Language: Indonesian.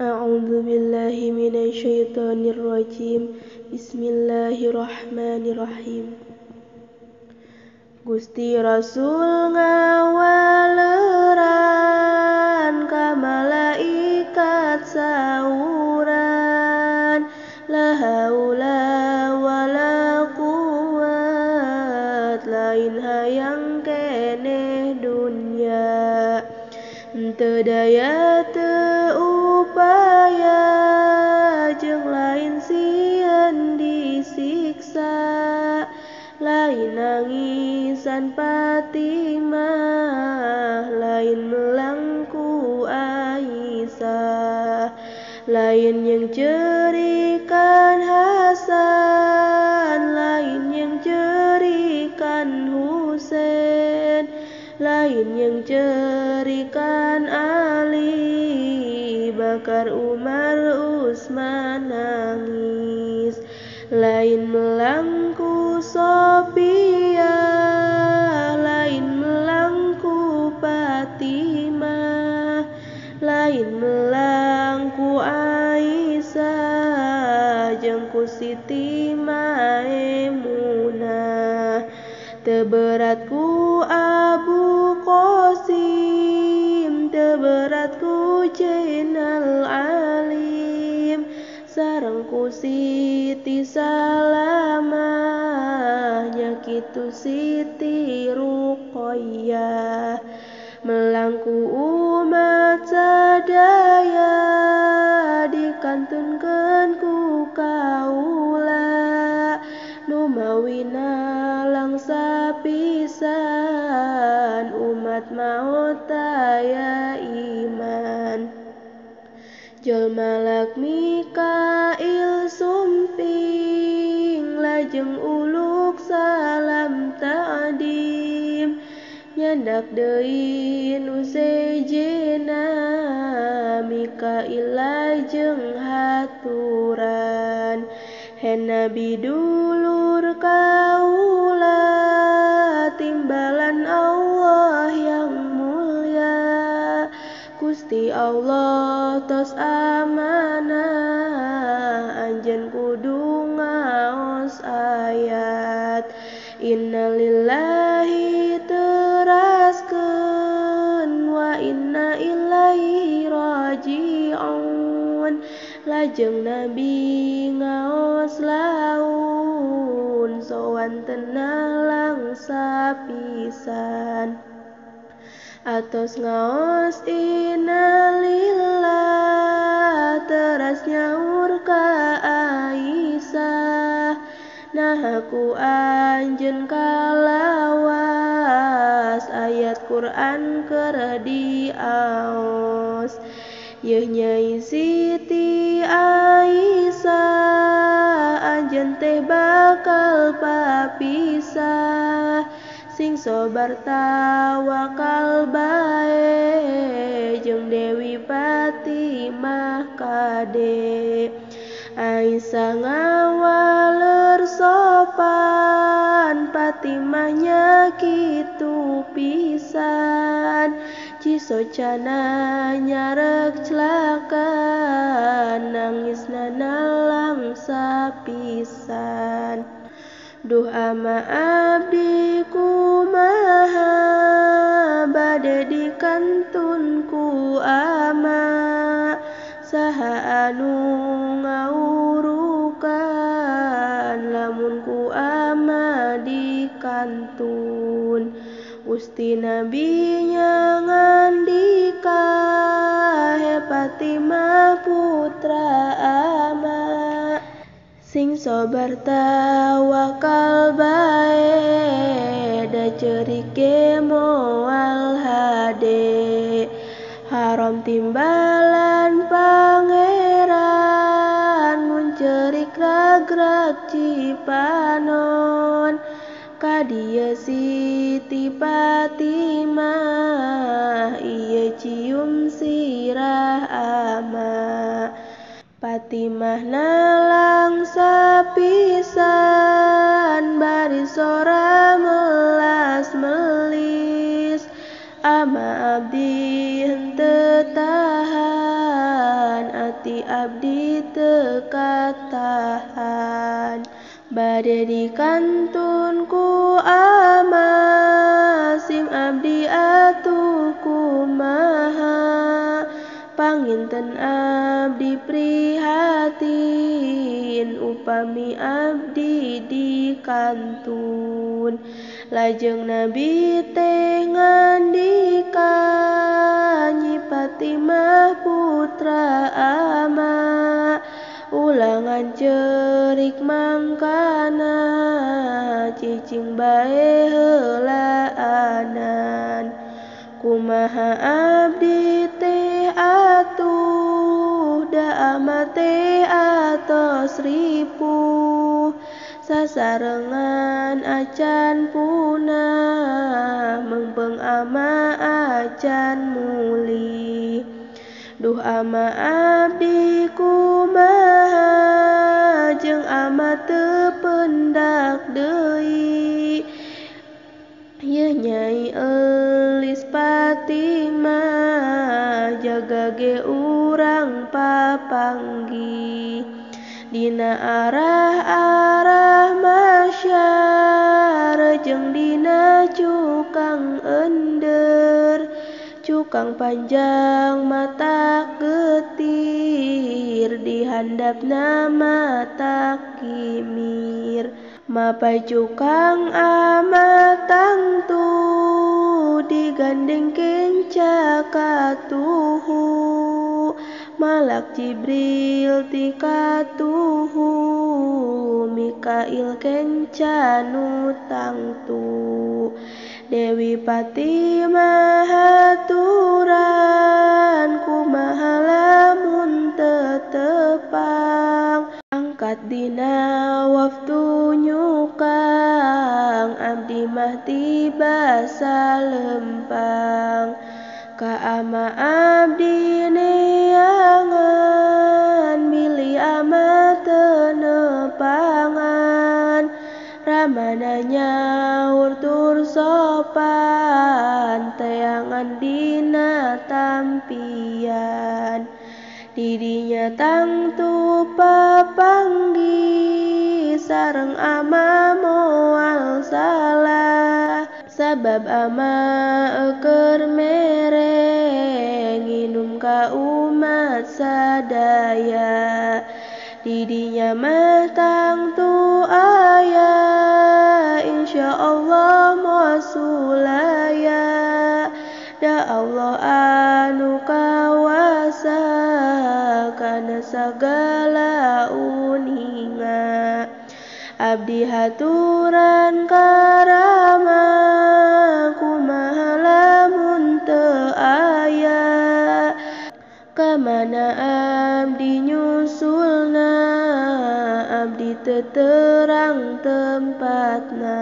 أعوذ بالله من الشيطان الرجيم بسم الله الرحمن الرحيم Gusti Rasul ngawaleran ka malaikat sauran la haula wala quwat lain hayang keneh dunya teu daya Fatimah lain melangku Aisyah. Lain yang cerikan Hasan lain yang cerikan Husain. Lain yang cerikan Ali Bakar Umar Usman nangis. Lain melangku Maimunah teberatku Abu Qasim teberatku Jainal Alim. Sarengku Siti Salamah nyakitu Siti Ruqayyah. Melangku umat sadaya dikantunkeun umat maut taya iman. Jelma Lakmi Kail sumping lajeng uluk salam ta'dim. Nyandak deui nu sejena Mikail lajeng haturan. Hen nabi dulur kaula Gusti Allah tos amanah Anjen kudu ngaos ayat. Innalillahi teraskeun Wa inna ilaihi raji'un. Lajeng Nabi ngaos laun Sowan tenalang sapisan. atos ngaos innalillah teras nyaur ka Aisyah. Nah aku anjen kalawas ayat Quran keur diaos. Yeuh nyai Siti Aisyah anjen teh bakal papisah. Sing sobar tawakal bae jeung Dewi Fatimah kade. Aisyah ngawaleur sopan Fatimahnya kitu pisan. Cisocana nyarek celaka nangis nalang sapisan Duh ama abdi kumaha bade dikantun ku ama. Saha anu ngaurukan lamun ku ama dikantun Gusti Nabi ngandika he Fatimah putra sing sobar tawakal bae da cerike moal hade haram timbalan pangeran mun cerik ragrag cipanon. Kadia Siti Fatimah ieu cium sirah ama Fatimah nalang sapisan bari sora melas melis. Ama abdi henteu tahan abdi teka tahan. Bade dikantun ku amasim abdi atuh kumaha Panginten abdi upami abdi di kantun. Lajeng nabi tengan dikanyi Fatimah putra ama. Ulangan cerik mangkana cicing bae heulaanan kumaha abdi atuh da ama teh atos ripuh sasarengan acan punah mengpeng ama acan muli. Duh ama abdi kumaha jeung ama teu pendak deui Ye nyai elis Fatimah jaga ge urang papanggih Dina arah-arah masyar jeung dina cukang ender Cukang panjang mata getir Dihandapna mata kimir. Mapai cukang amat tangtu Digandeng kenca katuhu Malak Jibril tikatuhu Mikail kencanu tangtu Dewi Fatimah haturan kumaha lamun tetepang. Angkat dina waktu nyukang abdi mah tiba salempang. Ka ama abdi didinya tangtu papanggi sareng ama moal salah. Sabab ama eker mereng nginum ka umat sadaya. Didinya mah tangtu aya insyaallah moal sulaya. Da Allah anu kawasa sagala uninga. Abdi haturan karama kumaha lamun teu aya Kamana abdi nyusulna abdi teu terang tempatna.